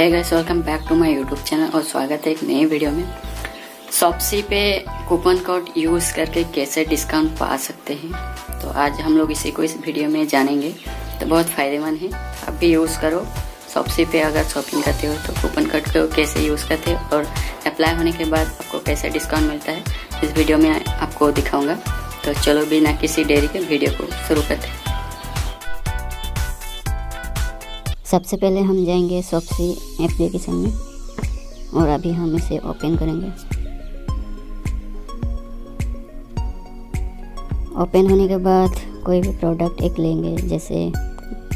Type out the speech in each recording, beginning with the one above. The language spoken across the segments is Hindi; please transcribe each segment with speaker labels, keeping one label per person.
Speaker 1: है guys welcome back to my YouTube channel और स्वागत है एक नए वीडियो में। शॉपसी पे कूपन कोड यूज़ करके कैसे डिस्काउंट पा सकते हैं? तो आज हम लोग इसी को इस वीडियो में जानेंगे। तो बहुत फ़ायदेमंद है। आप भी यूज़ करो। शॉपसी पे अगर शॉपिंग करते हो तो कूपन कोड को कैसे यूज़ करते हो और अप्लाई होने के बाद आपको कैसे डिस्काउंट मिलता है, इस वीडियो में आपको दिखाऊँगा। तो चलो बिना किसी देरी के वीडियो को शुरू करते हैं। सबसे पहले हम जाएँगे शॉपसी एप्लीकेशन में और अभी हम इसे ओपन करेंगे। ओपन होने के बाद कोई भी प्रोडक्ट एक लेंगे, जैसे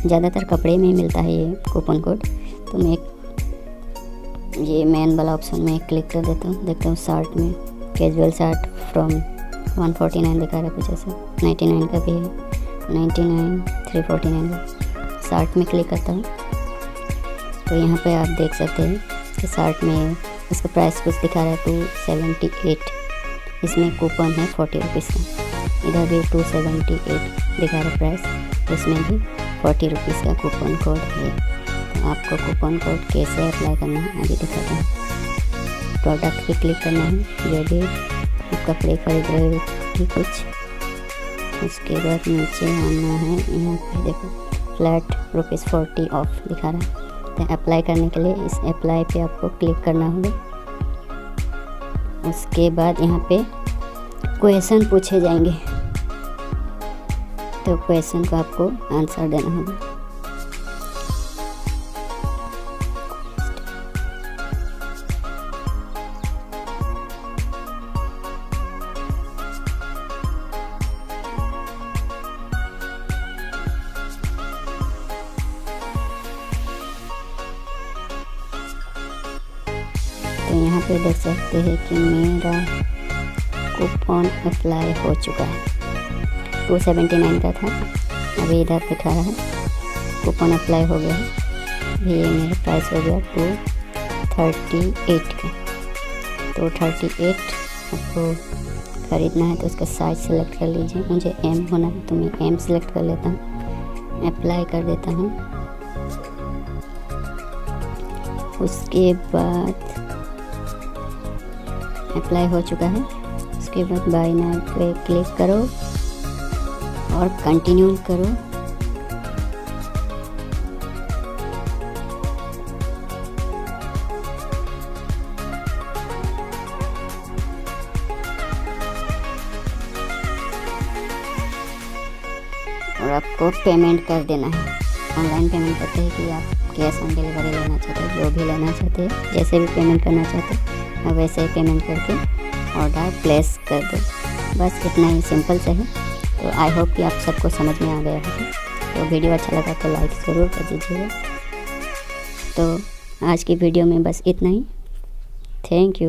Speaker 1: ज़्यादातर कपड़े में मिलता है ये कूपन कोड तो मैं एक ये मैन वाला ऑप्शन में क्लिक कर देता हूँ। देखता हूँ शर्ट में कैजुअल शर्ट फ्रॉम 149 दिखा रहा है कुछ ऐसा। 99 का भी है। 99 349 का शर्ट में क्लिक करता हूँ। तो यहाँ पे आप देख सकते हैं कि शर्ट में इसका प्राइस कुछ दिखा रहा है टू सेवेंटी एट इसमें कूपन है फोर्टी रुपीज़ का। इधर भी टू सेवेंटी एट दिखा रहा प्राइस इसमें भी फोर्टी रुपीज़ का कूपन कोड है। तो आपको कूपन कोड कैसे अप्लाई करना है अभी दिखाता हूँ। प्रोडक्ट पे क्लिक करना है जो भी कपड़े खरीद रहे हो कुछ। उसके बाद नीचे आना है, यहाँ पे देखो। फ्लैट रुपीज़ फोर्टी ऑफ़ दिखा रहा है। सकते हैं अप्लाई करने के लिए। इस अप्लाई पे आपको क्लिक करना होगा। उसके बाद यहाँ पे क्वेश्चन पूछे जाएँगे। तो क्वेश्चन को आपको आंसर देना होगा। तो यहाँ पे देख सकते हैं कि मेरा कूपन अप्लाई हो चुका है। टू सेवेंटी नाइन का था, अभी इधर दिखा रहा है। कूपन अप्लाई हो गया है। अभी ये मेरा प्राइस हो गया टू थर्टी एट का। तो थर्टी एट आपको ख़रीदना है तो उसका साइज़ सेलेक्ट कर लीजिए। मुझे एम होना है तो मैं एम सेलेक्ट कर लेता हूँ। अप्लाई कर देता हूँ। उसके बाद अप्लाई हो चुका है। उसके बाद बाई नाउ पे क्लिक करो और कंटिन्यू करो। और आपको पेमेंट कर देना है। ऑनलाइन पेमेंट करते हैं कि आप कैश ऑन डिलीवरी लेना चाहते हैं, जो भी लेना चाहते हैं, जैसे भी पेमेंट करना चाहते हैं। वैसे ही पेमेंट करके ऑर्डर प्लेस कर दो। बस इतना ही सिंपल से है तो आई होप कि आप सबको समझ में आ गया होगा। तो वीडियो अच्छा लगा तो लाइक ज़रूर कर दीजिएगा। तो आज की वीडियो में बस इतना ही। Thank you